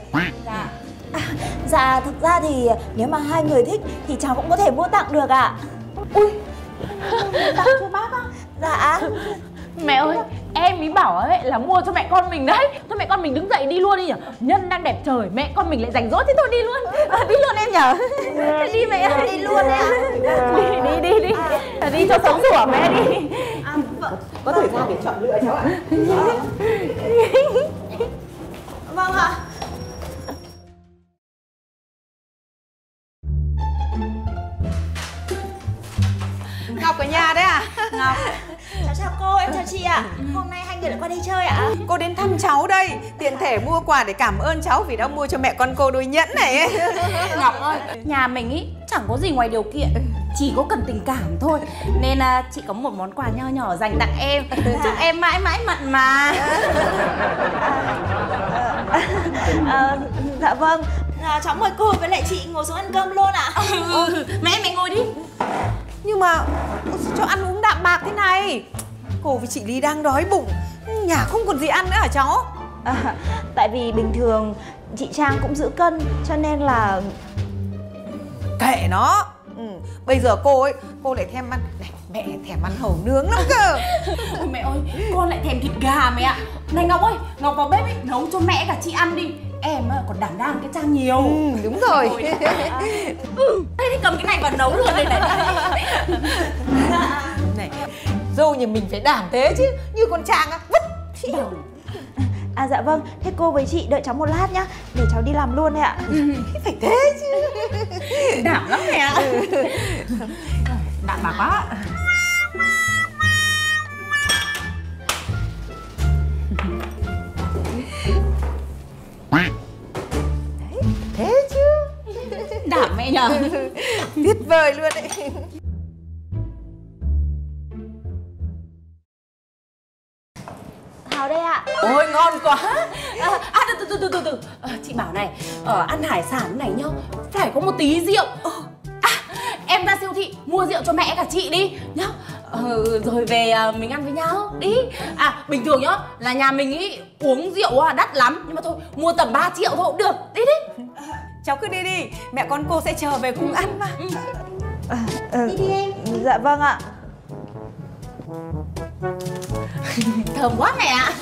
Dạ. Thực ra thì nếu mà hai người thích Thì cháu cũng có thể mua tặng được ạ. Ui Tặng cho bác á? Dạ. Mẹ ơi Em ý bảo ấy là mua cho mẹ con mình đấy. Thôi mẹ con mình đứng dậy đi luôn đi nhỉ. Nhân đang đẹp trời Mẹ con mình lại rảnh rỗi thế thôi đi luôn. À, Đi luôn em nhở. Đi mẹ ơi. Đi luôn đấy ạ Đi đi. Đi đi à, Đi cho sống sủa mẹ đi. À, vâng, Có thời gian để chọn lựa cháu ạ. (laughs) Vâng ạ. Ngọc ở nhà đấy à? Ngọc (laughs) chào cô, em chào chị ạ. Hôm nay hai người lại qua đây chơi ạ. Cô đến thăm cháu đây. Tiện thể mua quà để cảm ơn cháu Vì đã mua cho mẹ con cô đôi nhẫn này. (laughs) Ngọc ơi, nhà mình ý chẳng có gì ngoài điều kiện. Chỉ có cần tình cảm thôi. Nên à, chị có một món quà nho nhỏ dành tặng em. Chúc em mãi mãi mặn mà. À, (laughs) Dạ vâng. À, Cháu mời cô với lại chị ngồi xuống ăn cơm luôn ạ. Ừ, Mẹ mẹ ngồi đi. Nhưng mà cho ăn uống đạm bạc thế này Cô với chị Lý đang đói bụng. Nhà không còn gì ăn nữa hả cháu? À, Tại vì bình thường chị Trang cũng giữ cân Cho nên là Kệ nó. Ừ. Bây giờ cô ấy, cô lại thèm ăn này, Mẹ thèm ăn hầu nướng lắm cơ. Ôi (laughs) mẹ ơi, con lại thèm thịt gà mẹ ạ. Này Ngọc ơi, Ngọc vào bếp ấy, nấu cho mẹ cả chị ăn đi. Em á, còn đảm đang cái trang nhiều. Ừ, Đúng rồi. Ừ, Thế thì cầm cái này vào nấu luôn đây này Này, (laughs) dâu nhà mình phải đảm thế chứ Như con Trang á, vứt À dạ vâng, thế cô với chị đợi cháu một lát nhá Để cháu đi làm luôn đấy ạ. Phải thế chứ. Đảm lắm mẹ. Đảm bạc quá. Thế chứ. Đảm mẹ nhờ. Tuyệt vời luôn đấy Chị bảo này ở ăn hải sản này nhá Phải có một tí rượu. À em ra siêu thị mua rượu cho mẹ cả chị đi nhá. Ờ, Rồi về à, mình ăn với nhau Đi. À bình thường nhá là nhà mình ý uống rượu à, đắt lắm Nhưng mà thôi mua tầm 3 triệu thôi cũng được. Đi đi. Cháu cứ đi đi Mẹ con cô sẽ chờ về cùng ăn mà. À, à, Đi đi em Dạ vâng ạ. Thơm quá mẹ ạ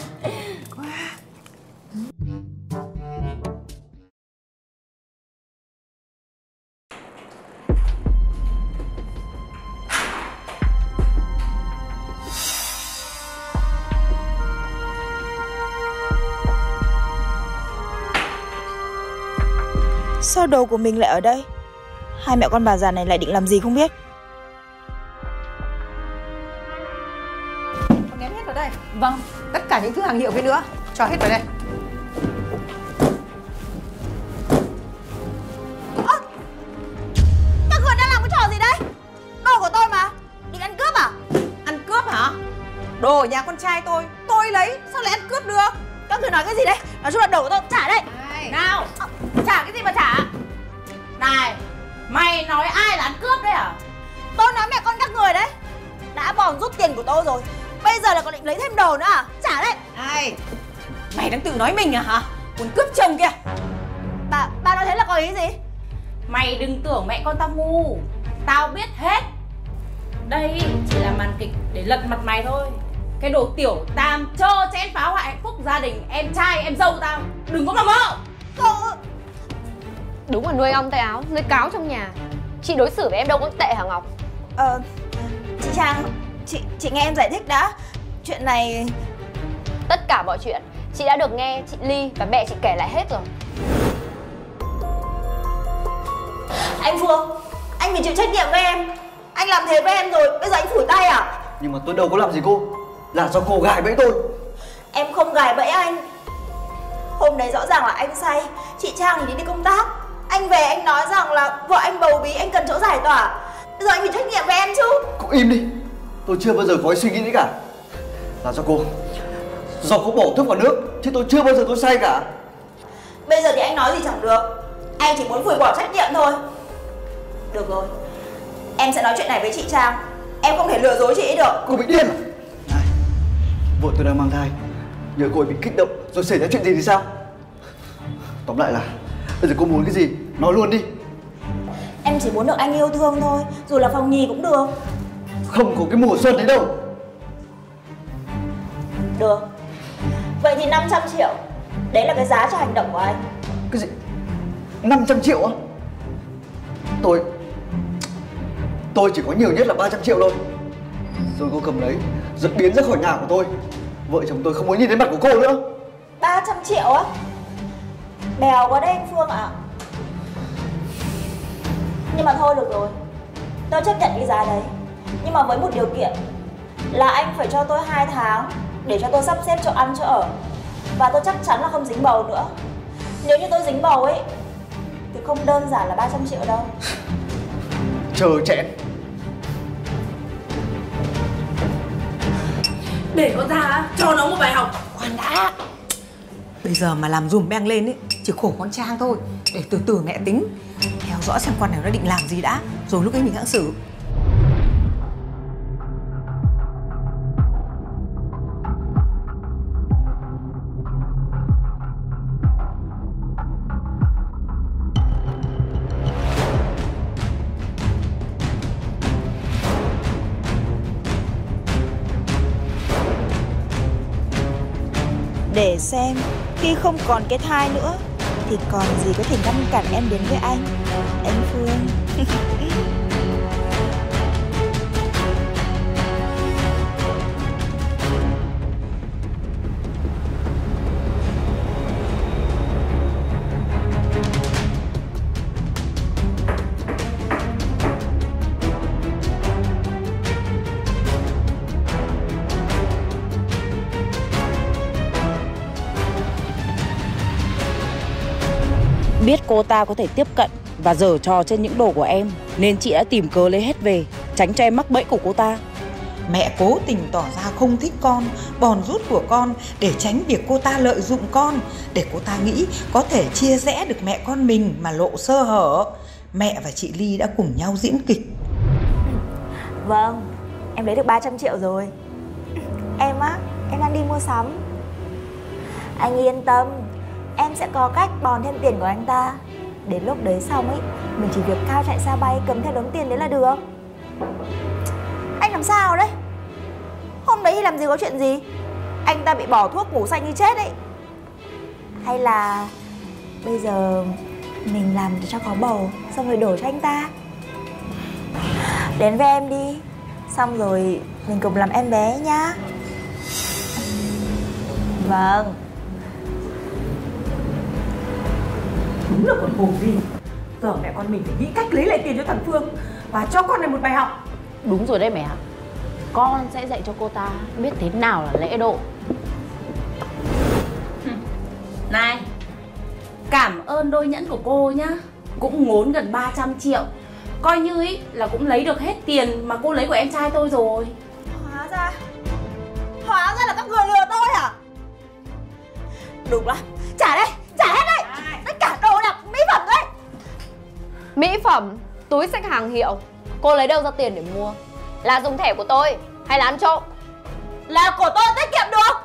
Sao đồ của mình lại ở đây? Hai mẹ con bà già này lại định làm gì không biết? Con ném hết vào đây. Vâng Tất cả những thứ hàng hiệu kia nữa. Cho hết vào đây. Các người đang làm cái trò gì đấy Đồ của tôi mà. Định ăn cướp à? Ăn cướp hả? Đồ ở nhà con trai tôi Tôi lấy. Sao lại ăn cướp được? Các người nói cái gì đấy Nói chung là đồ của tôi tôi rồi. Bây giờ là còn định lấy thêm đồ nữa à? Trả đây Ai? Mày đang tự nói mình à hả? Muốn cướp chồng kìa. Bà, bà nói thế là có ý gì? Mày đừng tưởng mẹ con tao ngu. Tao biết hết. Đây chỉ là màn kịch để lật mặt mày thôi. Cái đồ tiểu tam trơ chén phá hoại hạnh phúc gia đình Em trai em dâu tao. Đừng có mà mơ. Đúng là nuôi ong tay áo, nuôi cáo trong nhà. Chị đối xử với em đâu có tệ hả Ngọc? Ờ, chị Trang, chị nghe em giải thích đã. Chuyện này Tất cả mọi chuyện Chị đã được nghe chị Ly và mẹ chị kể lại hết rồi anh Phương, anh phải chịu trách nhiệm với em. Anh làm thế với em rồi, bây giờ anh phủi tay à? Nhưng mà tôi đâu có làm gì cô Là do cô gài bẫy tôi Em không gài bẫy anh. Hôm đấy rõ ràng là anh say, chị Trang thì đi đi công tác. Anh về anh nói rằng là vợ anh bầu bí, anh cần chỗ giải tỏa. Bây giờ anh phải trách nhiệm với em chứ. Cô im đi Tôi chưa bao giờ có suy nghĩ đấy cả Là do cô Do cô bỏ thuốc vào nước Chứ tôi chưa bao giờ tôi say cả Bây giờ thì anh nói gì chẳng được. Anh chỉ muốn phủi bỏ trách nhiệm thôi. Được rồi, em sẽ nói chuyện này với chị Trang. Em không thể lừa dối chị ấy được. Cô bị điên à Này Vợ tôi đang mang thai Nhớ cô ấy bị kích động Rồi xảy ra chuyện gì thì sao Tóm lại là Bây giờ cô muốn cái gì Nói luôn đi Em chỉ muốn được anh yêu thương thôi, dù là phòng nhì cũng được. Không có cái mùa xuân đấy đâu Được. Vậy thì 500 triệu. Đấy là cái giá cho hành động của anh. Cái gì 500 triệu á Tôi Tôi chỉ có nhiều nhất là 300 triệu thôi Rồi cô cầm lấy Rồi biến ra khỏi nhà của tôi Vợ chồng tôi không muốn nhìn thấy mặt của cô nữa 300 triệu á? Bèo quá đấy anh Phương ạ. Nhưng mà thôi được rồi. Tôi chấp nhận cái giá đấy. Nhưng mà với một điều kiện là anh phải cho tôi 2 tháng để cho tôi sắp xếp chỗ ăn chỗ ở. Và tôi chắc chắn là không dính bầu nữa. Nếu như tôi dính bầu ấy thì không đơn giản là 300 triệu đâu. Chờ chẽn Để con ra cho nó một bài học Khoan đã Bây giờ mà làm dùm beng lên ấy Chỉ khổ con Trang thôi Để từ từ mẹ tính Theo dõi xem con này nó định làm gì đã Rồi lúc ấy mình hãng xử Để xem khi không còn cái thai nữa thì còn gì có thể ngăn cản em đến với anh, anh Phương. (laughs) cô ta có thể tiếp cận và giở trò trên những đồ của em Nên chị đã tìm cớ lấy hết về Tránh cho em mắc bẫy của cô ta Mẹ cố tình tỏ ra không thích con Bòn rút của con Để tránh việc cô ta lợi dụng con Để cô ta nghĩ có thể chia rẽ được mẹ con mình Mà lộ sơ hở Mẹ và chị Ly đã cùng nhau diễn kịch Vâng, em lấy được 300 triệu rồi. Em á, em đang đi mua sắm. Anh yên tâm, em sẽ có cách bòn thêm tiền của anh ta. Đến lúc đấy xong ấy, mình chỉ việc cao chạy xa bay cầm theo đống tiền đấy là được. Anh làm sao đấy? Hôm đấy thì làm gì có chuyện gì? Anh ta bị bỏ thuốc ngủ say như chết ấy. Hay là bây giờ mình làm cho có bầu xong rồi đổi cho anh ta? Đến với em đi Xong rồi mình cùng làm em bé nhá Vâng Đúng là con hồ gì. Giờ mẹ con mình phải nghĩ cách lấy lại tiền cho thằng Phương Và cho con này một bài học. Đúng rồi đấy mẹ ạ. Con sẽ dạy cho cô ta biết thế nào là lễ độ. Này Cảm ơn đôi nhẫn của cô nhá. Cũng ngốn gần 300 triệu. Coi như ý là cũng lấy được hết tiền mà cô lấy của em trai tôi rồi. Hóa ra Hóa ra là các người lừa tôi à Đúng lắm. Trả đây, trả hết đây. Tất cả đạc mỹ phẩm đấy. Mỹ phẩm, túi xách hàng hiệu. Cô lấy đâu ra tiền để mua? Là dùng thẻ của tôi hay là ăn trộm? Là của tôi tiết kiệm được.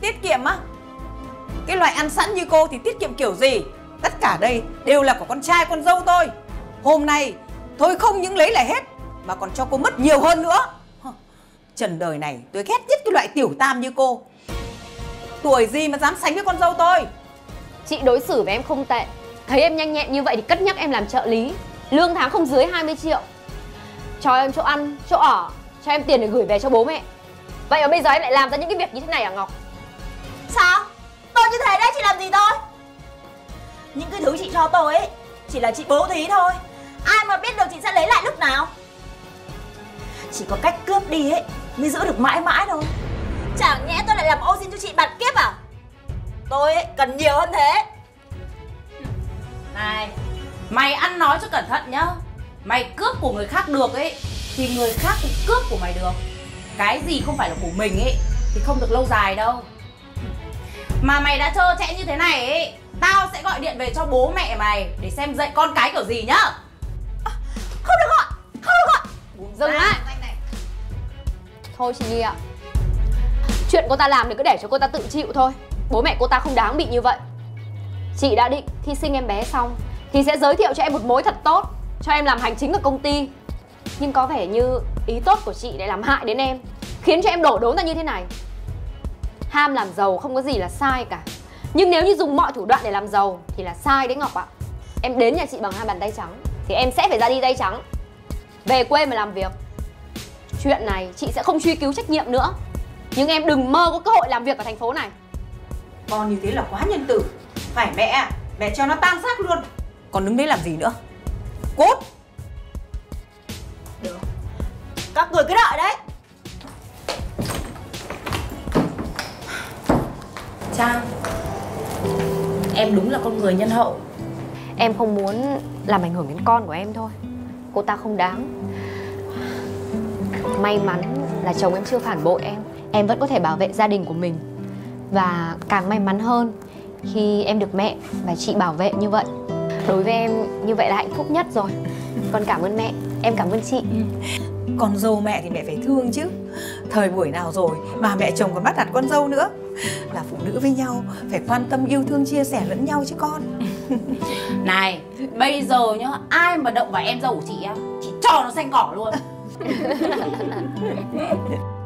Tiết kiệm á? Cái loại ăn sẵn như cô thì tiết kiệm kiểu gì? Tất cả đây đều là của con trai con dâu tôi. Hôm nay tôi không những lấy lại hết Mà còn cho cô mất nhiều hơn nữa. Trần đời này tôi ghét nhất cái loại tiểu tam như cô. Tuổi gì mà dám sánh với con dâu tôi? Chị đối xử với em không tệ Thấy em nhanh nhẹn như vậy thì cất nhắc em làm trợ lý. Lương tháng không dưới 20 triệu. Cho em chỗ ăn, chỗ ở Cho em tiền để gửi về cho bố mẹ. Vậy mà bây giờ em lại làm ra những cái việc như thế này à Ngọc? Sao? Tôi như thế đấy chị làm gì tôi? Những cái thứ chị cho tôi ấy Chỉ là chị bố thí thôi. Ai mà biết được chị sẽ lấy lại lúc nào? Chỉ có cách cướp đi ấy Mới giữ được mãi mãi thôi. Chẳng nhẽ tôi lại làm ô xin cho chị bạt kiếp à? Tôi ấy, cần nhiều hơn thế. Này Mày ăn nói cho cẩn thận nhá. Mày cướp của người khác được ấy Thì người khác cũng cướp của mày được. Cái gì không phải là của mình ấy Thì không được lâu dài đâu. Mà mày đã trơ trẽ như thế này ấy Tao sẽ gọi điện về cho bố mẹ mày Để xem dạy con cái kiểu gì nhá. Không được gọi Không được gọi. Dừng lại. Thôi chị Nhi ạ. Chuyện cô ta làm thì cứ để cho cô ta tự chịu thôi. Bố mẹ cô ta không đáng bị như vậy Chị đã định khi sinh em bé xong Thì sẽ giới thiệu cho em một mối thật tốt, Cho em làm hành chính ở công ty. Nhưng có vẻ như ý tốt của chị lại làm hại đến em, Khiến cho em đổ đốn ra như thế này. Ham làm giàu không có gì là sai cả. Nhưng nếu như dùng mọi thủ đoạn để làm giàu Thì là sai đấy Ngọc ạ. Em đến nhà chị bằng hai bàn tay trắng Thì em sẽ phải ra đi tay trắng. Về quê mà làm việc. Chuyện này chị sẽ không truy cứu trách nhiệm nữa. Nhưng em đừng mơ có cơ hội làm việc ở thành phố này. Con như thế là quá nhân tử. Phải mẹ Mẹ cho nó tan xác luôn. Còn đứng đấy làm gì nữa? Cút Các người cứ đợi đấy. Trang Em đúng là con người nhân hậu. Em không muốn làm ảnh hưởng đến con của em thôi. Cô ta không đáng. May mắn là chồng em chưa phản bội em. Em vẫn có thể bảo vệ gia đình của mình. Và càng may mắn hơn Khi em được mẹ và chị bảo vệ như vậy. Đối với em như vậy là hạnh phúc nhất rồi. Con cảm ơn mẹ Em cảm ơn chị. Con dâu mẹ thì mẹ phải thương chứ. Thời buổi nào rồi mà mẹ chồng còn bắt đặt con dâu nữa. Là phụ nữ với nhau Phải quan tâm yêu thương chia sẻ lẫn nhau chứ con. (laughs) Này Bây giờ nhá Ai mà động vào em dâu của chị á Chị cho nó xanh cỏ luôn (laughs)